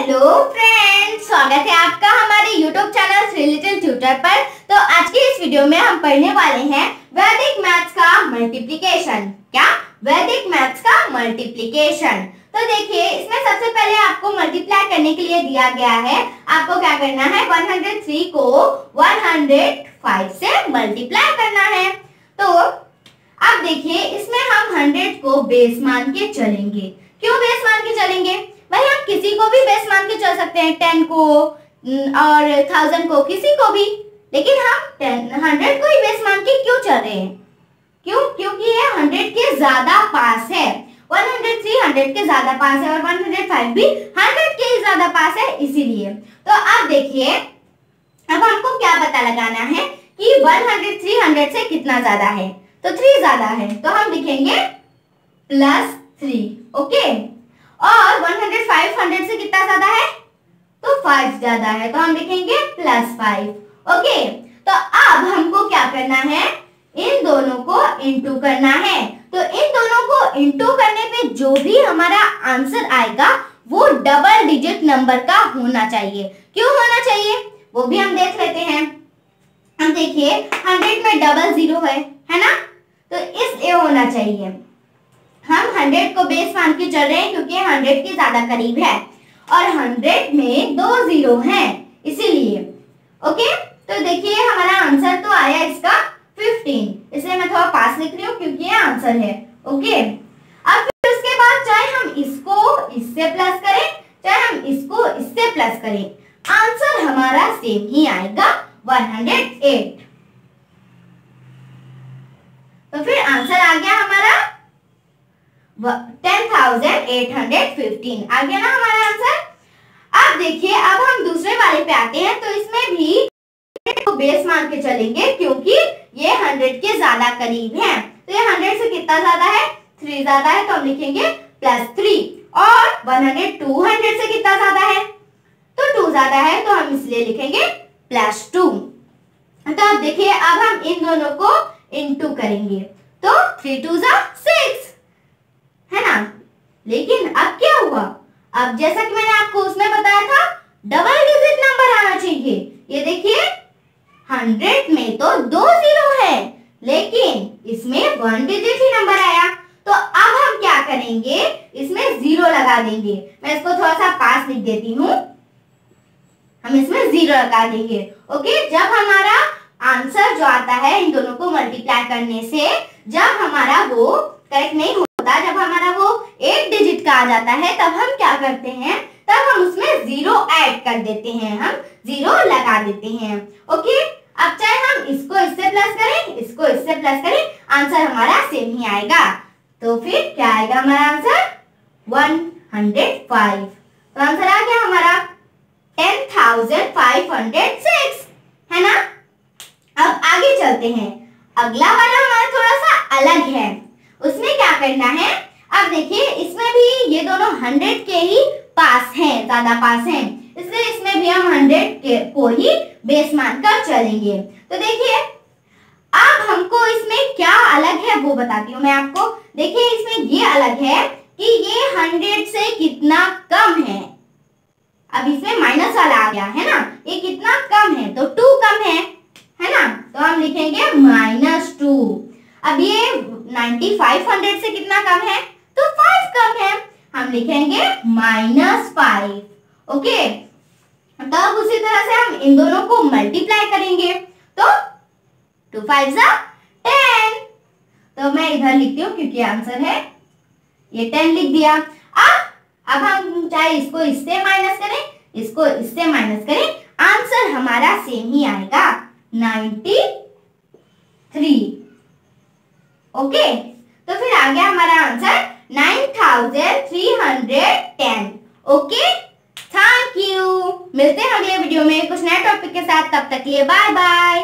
Hello friends स्वागत है आपका हमारे YouTube channel three little tutor पर। तो आज के इस वीडियो में हम पढ़ने वाले हैं वैदिक मैथ्स का मल्टीप्लिकेशन क्या? वैदिक मैथ्स का मल्टीप्लिकेशन तो देखिए, इसमें सबसे पहले आपको मल्टीप्लाई करने के लिए दिया गया है। आपको क्या करना है? 103 को 105 से मल्टीप्लाई करना है। तो अब देखिए, इसमें हम 100 को बेस मान के चलेंगे। क्यों बेस मान के चलेंगे? भाई, आप किसी को भी बेस मान के चल सकते हैं। टेन को और थाउज़ेंड को, किसी को भी। लेकिन हम टेन हंड्रेड को ही बेस मान के क्यों चल रहे हैं? क्यों? क्योंकि ये हंड्रेड के ज़्यादा पास है। वन हंड्रेड थ्री हंड्रेड के ज़्यादा पास है और वन हंड्रेड फाइव भी हंड्रेड के ही ज़्यादा पास है, इसीलिए। तो अब देखिए, अब हमको क्या पता लगाना है कि वन हंड्रेड थ्री हंड्रेड से कितना ज़्यादा है। तो थ्री ज़्यादा है तो हम लिखेंगे प्लस थ्री ओके और 100 500 से कितना ज़्यादा है? तो 5 ज़्यादा है। तो हम लिखेंगे प्लस फाइव ओके तो अब हमको क्या करना है? इन दोनों को इंटू करना है। तो इन दोनों को इंटू करने पे जो भी हमारा आंसर आएगा, वो डबल डिजिट नंबर का होना चाहिए। क्यों होना चाहिए? वो भी हम देख लेते हैं। हम देखिए हंड्रेड में डबल ज़ीरो है है ना? तो इसलिए होना चाहिए। हम हंड्रेड को बेस मान के चल रहे हैं क्योंकि हंड्रेड के ज़्यादा करीब है। और हंड्रेड में दो ज़ीरो हैं, इसीलिए। ओके तो देखिए, हमारा आंसर तो आया इसका फिफ्टीन इसलिए मैं थोड़ा पास लिख रही हूँ क्योंकि ये आंसर है। ओके अब फिर उसके बाद चाहे हम इसको इससे प्लस करें, चाहे हम इसको इससे प्लस करें। आंसर हमारा सेम ही आएगा 108 तो फिर answer ten thousand eight hundred fifteen. आ गया ना हमारा आंसर? अब देखिए, अब हम दूसरे वाले पे आते हैं तो इसमें भी को बेस मान के चलेंगे, क्योंकि ये हंड्रेड के ज़्यादा करीब है। तो ये हंड्रेड से कितना ज़्यादा है? थ्री ज़्यादा है तो हम लिखेंगे प्लस थ्री। और वन हंड्रेड, टू हंड्रेड से कितना ज़्यादा है? तो टू ज़्यादा है तो हम इसलिए लिखेंगे प्लस टू। तो अब देखिए, अब हम इन दोनों को इंटू करेंगे। तो थ्री टू जा सिक्स। लेकिन अब क्या हुआ? अब जैसा कि मैंने आपको उसमें बताया था डबल डिजिट नंबर आना चाहिए। ये देखिए हंड्रेड में तो दो ज़ीरो है, लेकिन इसमें वन डिजिट ही नंबर आया। तो अब हम क्या करेंगे? इसमें ज़ीरो लगा देंगे। मैं इसको थोड़ा सा पास लिख देती हूँ। हम इसमें ज़ीरो लगा देंगे। ओके जब हमारा आंसर जो आता है इन दोनों को मल्टीप्लाई करने से, जब हमारा वो करेक्ट नहीं होता, जब हमारा वो एट डिजिट का आ जाता है, तब हम क्या करते हैं? तब हम उसमें ज़ीरो ऐड कर देते हैं हम ज़ीरो लगा देते हैं। ओके अब चाहे हम इसको इससे प्लस करें, इसको इससे प्लस करें आंसर हमारा सेम ही आएगा। तो फिर क्या आएगा हमारा आंसर वन हंड्रेड फाइव तो आंसर आ गया हमारा ten thousand five hundred six है ना? अब आगे चलते हैं। अगला वाला हमारा थोड़ा सा अलग है। उसमें क्या करना है? अब देखिए, इसमें भी ये दोनों हंड्रेड के ही पास हैं, ज़्यादा पास हैं। इसलिए इसमें भी हम हंड्रेड के को ही बेस मानकर चलेंगे। तो देखिए, अब हमको इसमें क्या अलग है वो बताती हूँ मैं आपको। देखिए, इसमें ये अलग है कि ये हंड्रेड से कितना कम है। अब इसमें माइनस वाला आ गया, है ना? ये कितना कम है? तो टू कम है है ना? तो हम लिखेंगे माइनस टू अब ये 9500 से कितना कम है? 5 कम है? हम लिखेंगे माइनस फाइव ओके तब उसी तरह से हम इन दोनों को मल्टीप्लाई करेंगे। तो टू फाइव जा टेन तो मैं इधर लिखती हूँ क्योंकि आंसर है। ये टेन लिख दिया। अब अब हम चाहे इसको इससे माइनस करें, इसको इससे माइनस करें आंसर हमारा सेम ही आएगा। नाइन्टी थ्री ओके तो फिर आ गया हमारा answer nine thousand three hundred ten okay thank you मिलते हैं अगले वीडियो में कुछ नए टॉपिक के साथ। तब तक लिए बाय बाय